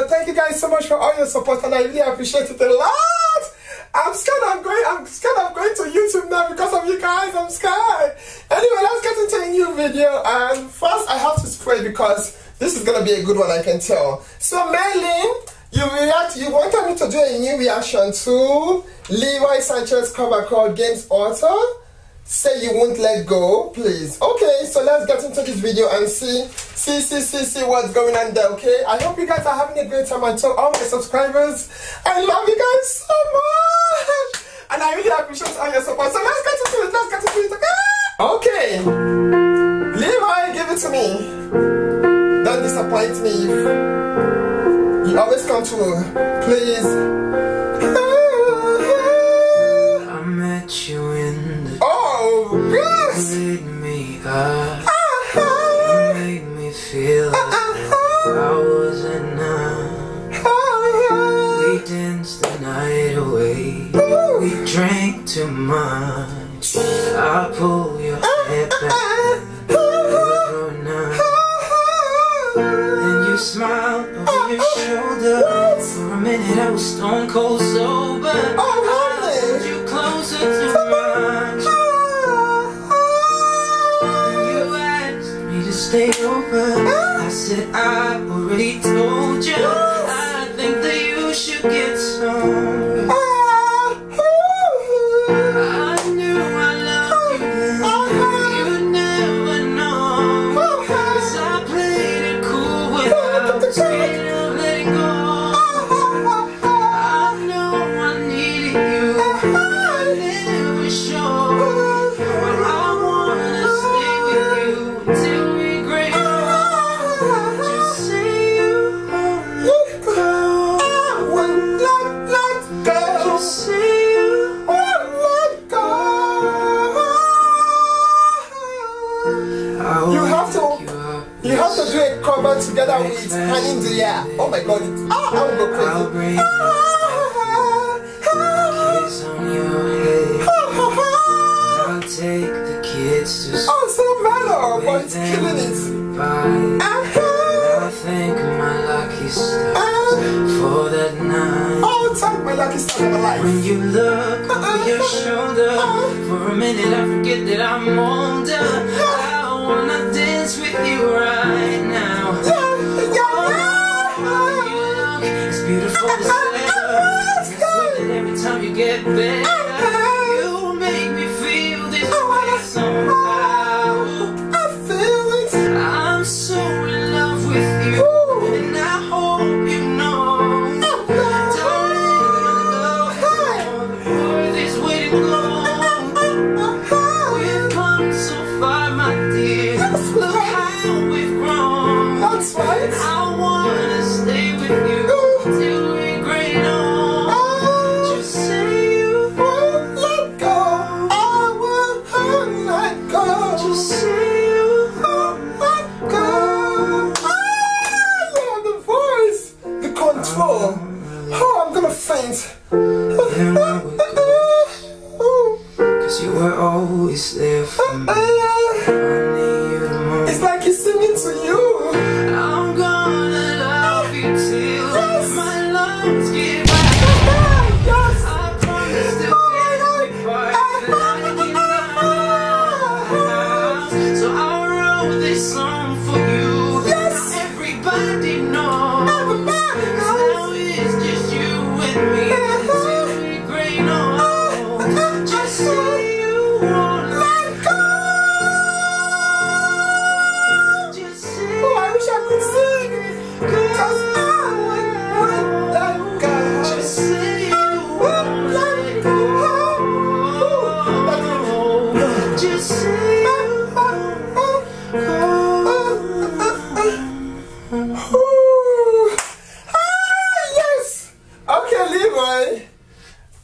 video. Thank you guys so much for all your support and I really appreciate it a lot. I'm scared I'm going I'm scared I'm going to YouTube now because of you guys. I'm scared. Anyway, let's get into a new video. And first I have to spray because this is gonna be a good one I can tell. So Merlin, you react you wanted me to do a new reaction to Leroy Sanchez cover called James Arthur say you won't let go, please. Okay, so let's get into this video and see, see, see, see, see what's going on there, okay? I hope you guys are having a great time and to all my subscribers, I love you guys so much! And I really appreciate all your support. So let's get into it, let's get into it, okay? Okay. Levi, give it to me. Don't disappoint me. You always come through. Please. too much. I pull your head back over now. Then you smile over your shoulder. For a minute I was stone cold sober. I pulled you closer to mine. You asked me to stay over. I said I already told cover together with hand in the air. Oh my god, it, ah, I will go crazy. Ah, I'll take the kids to school. Oh, so mellow, but it's killing it. I uh-huh. thank my lucky stars uh-huh. for that night. Oh, thank my lucky stars of my life. When you look over uh-huh. your shoulder, for a minute I forget that I'm older. I wanna dance with you right now. Every time you get better. always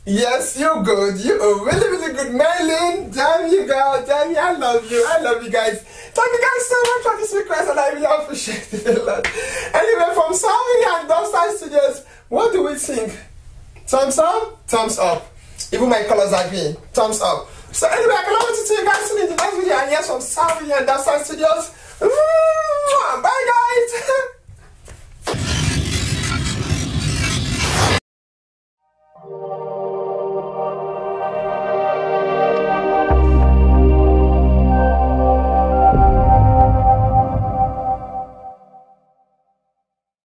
Yes, you're good. You are really, really good. Merlin, damn you, girl. Damn you. I love you. I love you guys. Thank you guys so much for this request, and I really appreciate it a lot. Anyway, from Sammy and Dovestyle Studios, what do we think? Thumbs up? Thumbs up. Even my colors are green. Thumbs up. So anyway, I can to see you guys in the next video. And yes, from Sammy and Dubstyle Studios. Bye, guys.